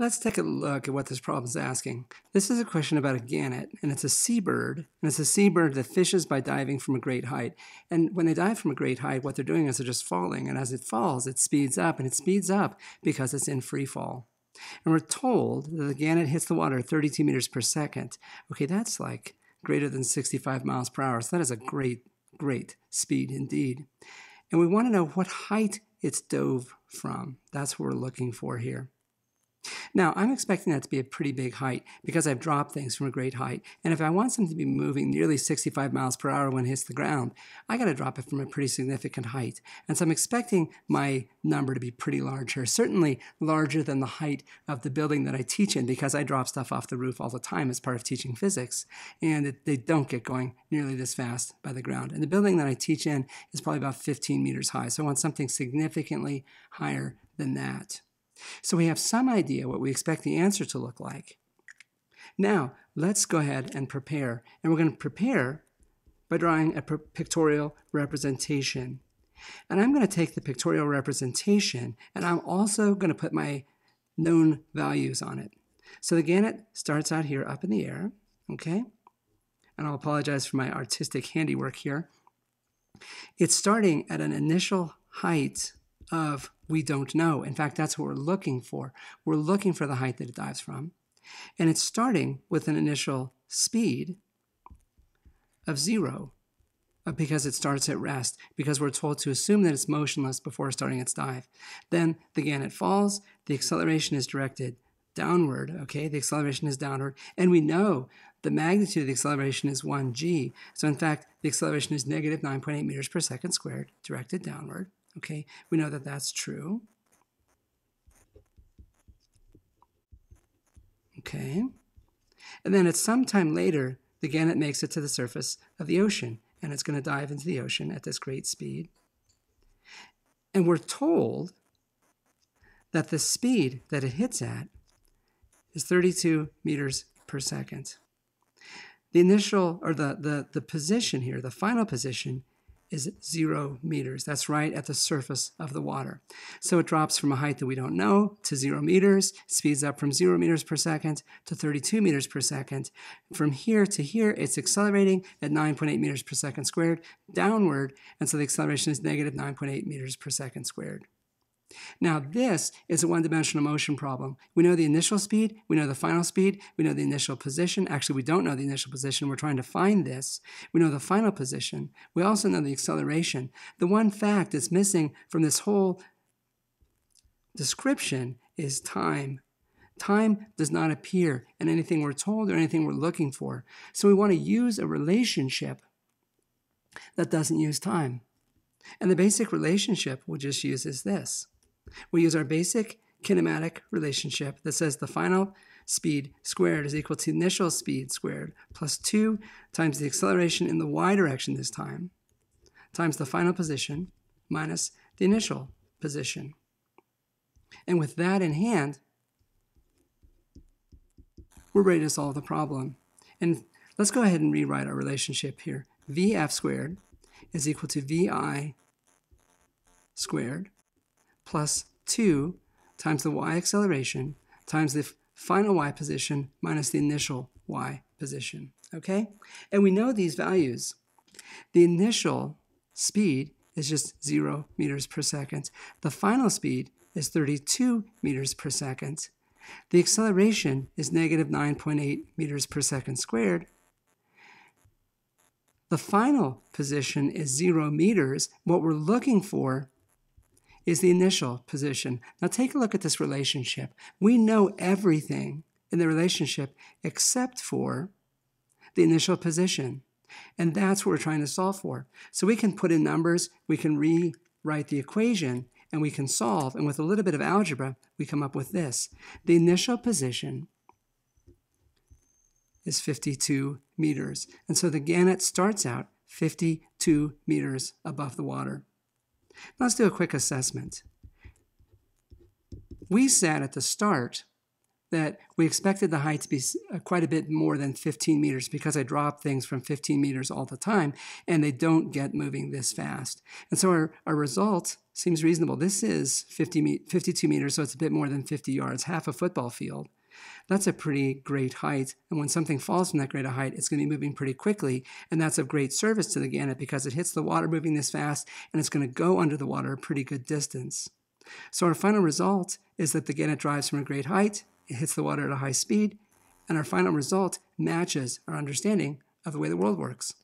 Let's take a look at what this problem is asking. This is a question about a gannet, and it's a seabird, and it's a seabird that fishes by diving from a great height. And when they dive from a great height, what they're doing is they're just falling, and as it falls, it speeds up, and it speeds up because it's in free fall. And we're told that the gannet hits the water at 32 meters per second. Okay, that's like greater than 65 miles per hour, so that is a great, great speed indeed. And we want to know what height it's dove from. That's what we're looking for here. Now, I'm expecting that to be a pretty big height because I've dropped things from a great height. And if I want something to be moving nearly 65 miles per hour when it hits the ground, I got to drop it from a pretty significant height. And so I'm expecting my number to be pretty large here, certainly larger than the height of the building that I teach in because I drop stuff off the roof all the time as part of teaching physics. And it, they don't get going nearly this fast by the ground. And the building that I teach in is probably about 15 meters high. So I want something significantly higher than that. So we have some idea what we expect the answer to look like. Now, let's go ahead and prepare. And we're going to prepare by drawing a pictorial representation. And I'm going to take the pictorial representation and I'm also going to put my known values on it. So the gannet starts out here up in the air, okay? And I'll apologize for my artistic handiwork here. It's starting at an initial height of we don't know. In fact, that's what we're looking for. We're looking for the height that it dives from. And it's starting with an initial speed of zero uh, because it starts at rest, because we're told to assume that it's motionless before starting its dive. Then the gannet falls, the acceleration is directed downward, okay? The acceleration is downward, and we know the magnitude of the acceleration is 1g. So in fact, the acceleration is negative 9.8 meters per second squared, directed downward. Okay, we know that that's true. Okay, and then at some time later, the gannet makes it to the surface of the ocean, and it's going to dive into the ocean at this great speed. And we're told that the speed that it hits at is 32 meters per second. The initial, or the, the, the position here, the final position, is zero meters. That's right at the surface of the water. So it drops from a height that we don't know to zero meters, speeds up from zero meters per second to 32 meters per second. From here to here, it's accelerating at 9.8 meters per second squared downward, and so the acceleration is negative 9.8 meters per second squared. Now, this is a one dimensional motion problem. We know the initial speed, we know the final speed, we know the initial position. Actually, we don't know the initial position. We're trying to find this. We know the final position. We also know the acceleration. The one fact that's missing from this whole description is time. Time does not appear in anything we're told or anything we're looking for. So we want to use a relationship that doesn't use time. And the basic relationship we'll just use is this. We use our basic kinematic relationship that says the final speed squared is equal to initial speed squared plus 2 times the acceleration in the y direction this time times the final position minus the initial position. And with that in hand, we're ready to solve the problem. And let's go ahead and rewrite our relationship here. Vf squared is equal to Vi squared plus 2 times the y acceleration times the final y position minus the initial y position. Okay? And we know these values. The initial speed is just 0 meters per second. The final speed is 32 meters per second. The acceleration is negative 9.8 meters per second squared. The final position is 0 meters. What we're looking for is the initial position. Now take a look at this relationship. We know everything in the relationship except for the initial position. And that's what we're trying to solve for. So we can put in numbers, we can rewrite the equation, and we can solve. And with a little bit of algebra, we come up with this. The initial position is 52 meters. And so the gannet starts out 52 meters above the water. Let's do a quick assessment. We said at the start that we expected the height to be uh, quite a bit more than 15 meters because I drop things from 15 meters all the time and they don't get moving this fast. And so our, our result seems reasonable. This is 50 52 meters, so it's a bit more than 50 yards, half a football field. That's a pretty great height. And when something falls from that great a height, it's going to be moving pretty quickly. And that's of great service to the gannet because it hits the water moving this fast and it's going to go under the water a pretty good distance. So our final result is that the gannet drives from a great height, it hits the water at a high speed, and our final result matches our understanding of the way the world works.